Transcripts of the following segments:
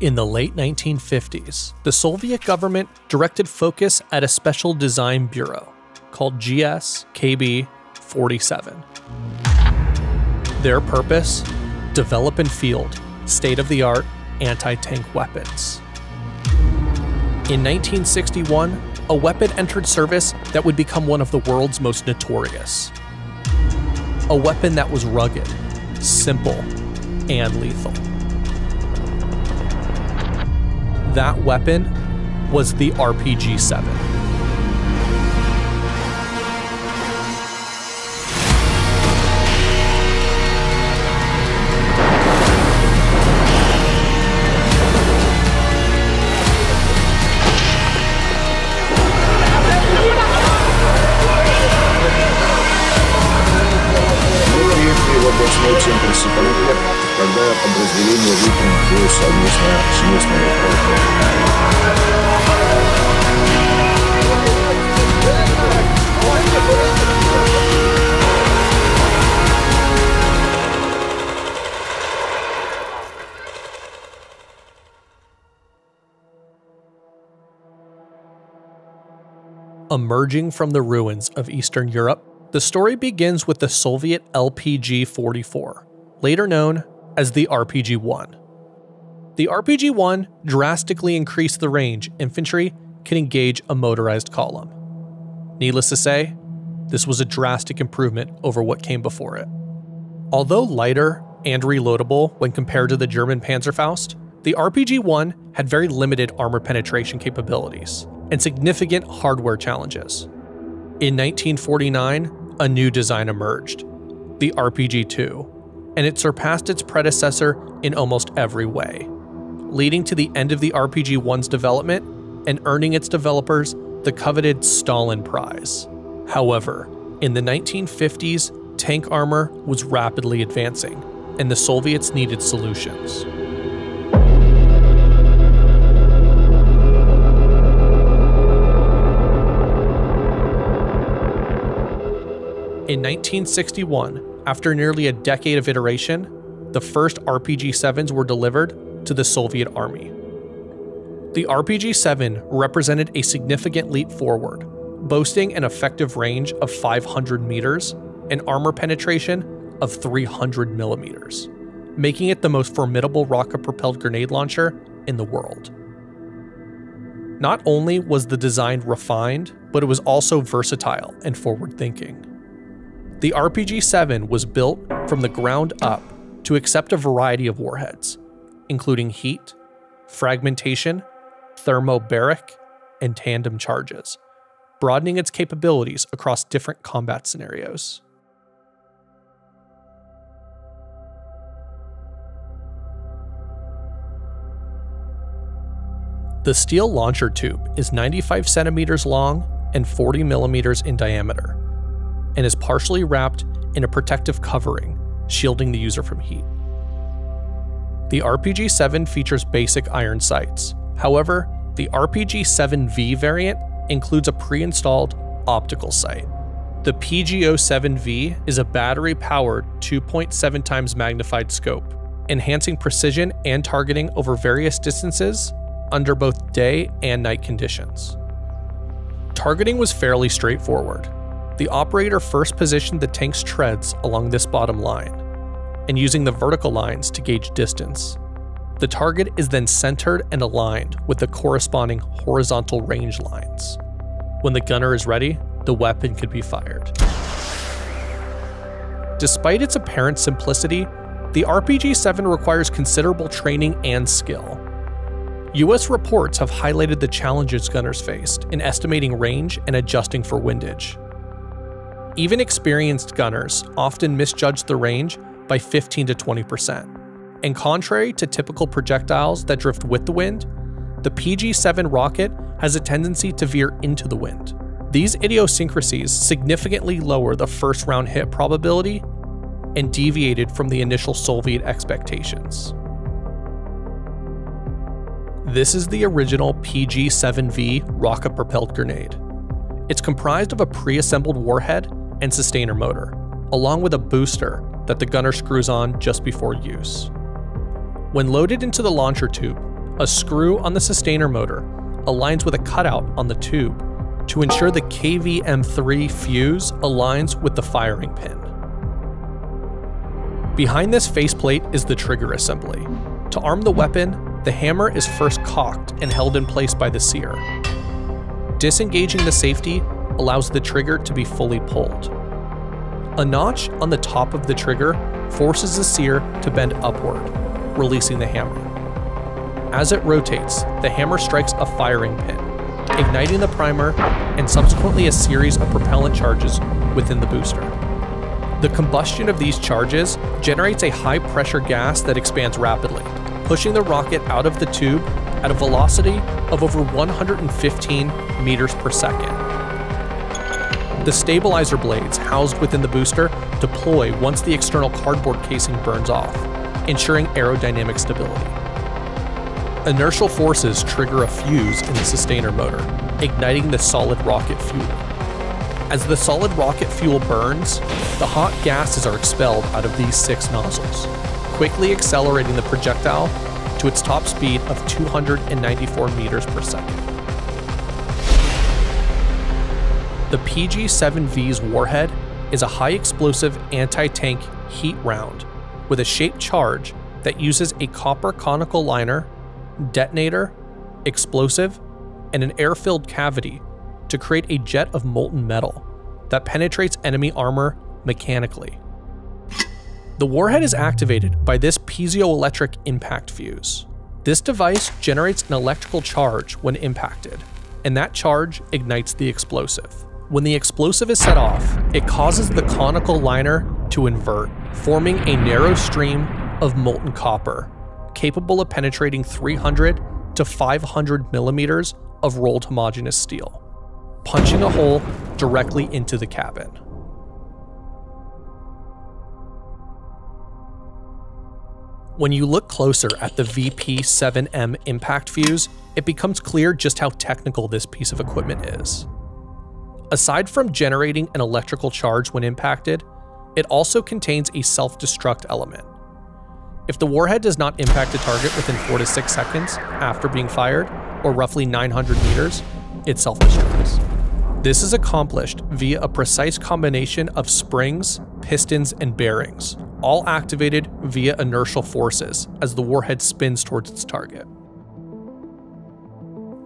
In the late 1950s, the Soviet government directed focus at a special design bureau called GS-KB 47. Their purpose? Develop and field state of the art anti tank weapons. In 1961, a weapon entered service that would become one of the world's most notorious. A weapon that was rugged, simple, and lethal. That weapon was the RPG 7. Мы приехали в областной центр Сепаратор, когда подразделение выполнило совместно с местными правоохранителями. Emerging from the ruins of Eastern Europe, the story begins with the Soviet LPG 44, later known as the RPG 1. The RPG 1 drastically increased the range infantry can engage a motorized column. Needless to say, this was a drastic improvement over what came before it. Although lighter and reloadable when compared to the German Panzerfaust, the RPG 1 had very limited armor penetration capabilities and significant hardware challenges. In 1949, a new design emerged the RPG 2, and it surpassed its predecessor in almost every way, leading to the end of the RPG 1's development and earning its developers the coveted Stalin Prize. However, in the 1950s, tank armor was rapidly advancing, and the Soviets needed solutions. In 1961, after nearly a decade of iteration, the first RPG 7s were delivered to the Soviet Army. The RPG 7 represented a significant leap forward, boasting an effective range of 500 meters and armor penetration of 300 millimeters, making it the most formidable rocket propelled grenade launcher in the world. Not only was the design refined, but it was also versatile and forward thinking. The RPG 7 was built from the ground up to accept a variety of warheads, including heat, fragmentation, thermobaric, and tandem charges, broadening its capabilities across different combat scenarios. The steel launcher tube is 95 centimeters long and 40 millimeters in diameter, and is partially wrapped in a protective covering, shielding the user from heat. The RPG 7 features basic iron sights. However, the RPG 7V variant includes a pre installed optical sight. The PGO 7V is a battery powered 2.7 times magnified scope, enhancing precision and targeting over various distances under both day and night conditions. Targeting was fairly straightforward. The operator first positioned the tank's treads along this bottom line, and using the vertical lines to gauge distance. The target is then centered and aligned with the corresponding horizontal range lines. When the gunner is ready, the weapon could be fired. Despite its apparent simplicity, the RPG 7 requires considerable training and skill. US reports have highlighted the challenges gunners faced in estimating range and adjusting for windage. Even experienced gunners often misjudge the range by 15 to 20%. And contrary to typical projectiles that drift with the wind, the PG 7 rocket has a tendency to veer into the wind. These idiosyncrasies significantly lower the first round hit probability and deviated from the initial Soviet expectations. This is the original PG 7V rocket propelled grenade. It's comprised of a pre assembled warhead and sustainer motor, along with a booster that the gunner screws on just before use. When loaded into the launcher tube, A screw on the sustainer motor aligns with a cutout on the tube to ensure the KVM3 fuse aligns with the firing pin. Behind this faceplate is the trigger assembly. To arm the weapon, the hammer is first cocked and held in place by the sear. Disengaging the safety allows the trigger to be fully pulled. A notch on the top of the trigger forces the sear to bend upward, releasing the hammer. As it rotates, the hammer strikes a firing pin, igniting the primer and subsequently a series of propellant charges within the booster. The combustion of these charges generates a high pressure gas that expands rapidly, pushing the rocket out of the tube at a velocity of over 115 meters per second. The stabilizer blades housed within the booster deploy once the external cardboard casing burns off, ensuring aerodynamic stability. Inertial forces trigger a fuse in the sustainer motor, igniting the solid rocket fuel. As the solid rocket fuel burns, the hot gases are expelled out of these six nozzles, quickly accelerating the projectile to its top speed of 294 meters per second. The PG 7V's warhead is a high explosive anti tank heat round with a shaped charge that uses a copper conical liner, detonator, explosive, and an air filled cavity to create a jet of molten metal that penetrates enemy armor mechanically. The warhead is activated by this piezoelectric impact fuse. This device generates an electrical charge when impacted, and that charge ignites the explosive. When the explosive is set off, it causes the conical liner to invert, forming a narrow stream of molten copper, capable of penetrating 300 to 500 millimeters of rolled homogeneous steel punching a hole directly into the cabin. When you look closer at the VP7M impact fuse, it becomes clear just how technical this piece of equipment is. Aside from generating an electrical charge when impacted, it also contains a self destruct element. If the warhead does not impact a target within 4 to 6 seconds after being fired, or roughly 900 meters, it self destructs. This is accomplished via a precise combination of springs, pistons, and bearings, all activated via inertial forces as the warhead spins towards its target.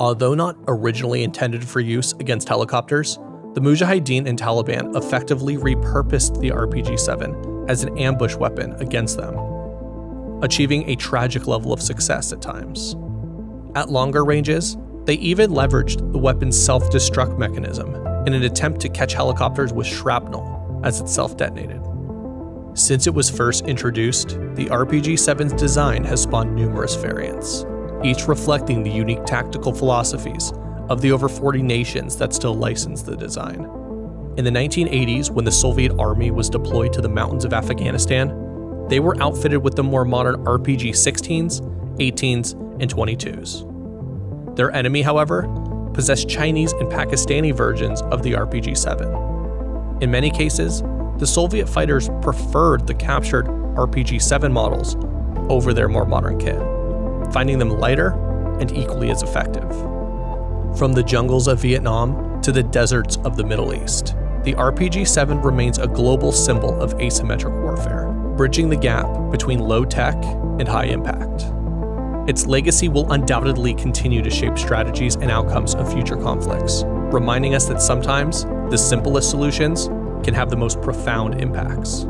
Although not originally intended for use against helicopters, the Mujahideen and Taliban effectively repurposed the RPG 7 as an ambush weapon against them, achieving a tragic level of success at times. At longer ranges, they even leveraged the weapon's self destruct mechanism in an attempt to catch helicopters with shrapnel as it self detonated. Since it was first introduced, the RPG 7's design has spawned numerous variants, each reflecting the unique tactical philosophies of the over 40 nations that still license the design. In the 1980s, when the Soviet army was deployed to the mountains of Afghanistan, they were outfitted with the more modern RPG 16s, 18s, and 22s. Their enemy, however, possessed Chinese and Pakistani versions of the RPG 7. In many cases, the Soviet fighters preferred the captured RPG 7 models over their more modern kit, finding them lighter and equally as effective. From the jungles of Vietnam to the deserts of the Middle East, the RPG 7 remains a global symbol of asymmetric warfare, bridging the gap between low tech and high impact. Its legacy will undoubtedly continue to shape strategies and outcomes of future conflicts, reminding us that sometimes the simplest solutions can have the most profound impacts.